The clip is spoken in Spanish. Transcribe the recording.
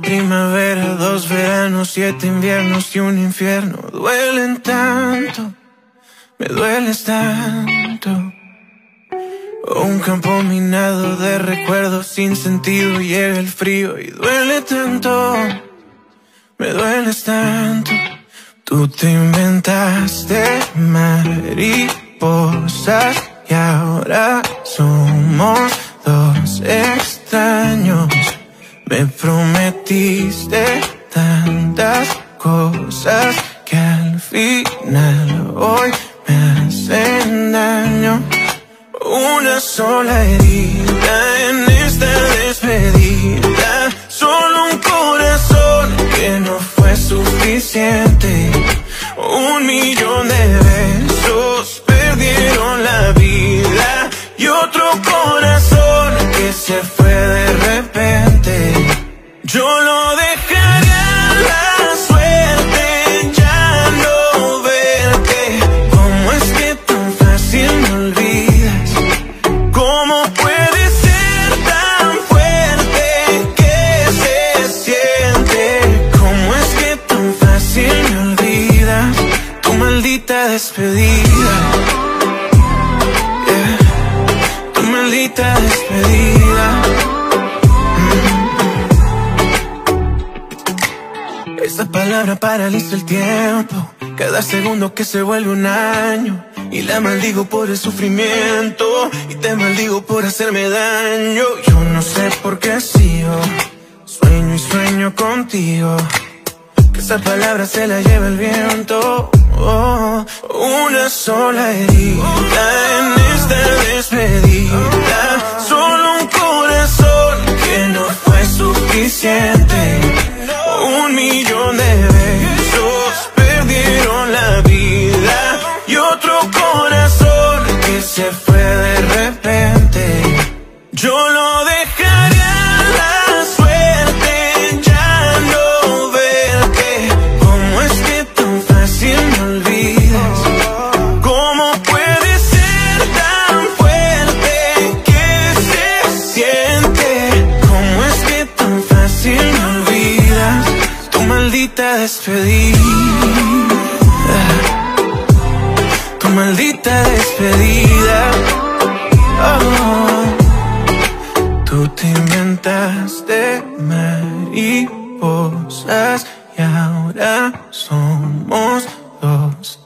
Primavera, dos veranos, siete inviernos y un infierno duelen tanto, me dueles tanto. Un campo minado de recuerdos sin sentido, llega el frío y duele tanto, me dueles tanto. Tú te inventaste mariposas y ahora somos dos extraños. Me prometiste tantas cosas que al final hoy me hacen daño. Una sola herida en esta despedida. Solo un corazón que no fue suficiente. Un millón de besos Yo lo dejaría la suerte, ya no verte. ¿Cómo es que tan fácil me olvidas? ¿Cómo puede ser tan fuerte que se siente? ¿Cómo es que tan fácil me olvidas? Tu maldita despedida. Palabra paraliza el tiempo. Cada segundo que se vuelve un año. Y la maldigo por el sufrimiento. Y te maldigo por hacerme daño. Yo no sé por qué sigo. Sueño y sueño contigo. Que esa palabra se la lleva el viento. Oh, una sola herida en esta despedida. Solo un corazón que no fue suficiente. Maldita despedida. Tu maldita despedida. Oh. Tú te inventaste mariposas y ahora somos dos.